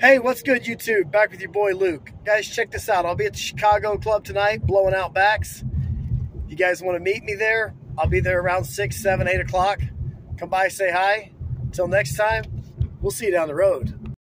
Hey, what's good, YouTube? Back with your boy Luke. Guys, check this out. I'll be at the Chicago Club tonight, blowing out backs. If you guys want to meet me there, I'll be there around 6, 7, 8 o'clock. Come by, say hi. Until next time, we'll see you down the road.